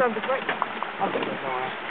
sounds great. I'll get it, Nora.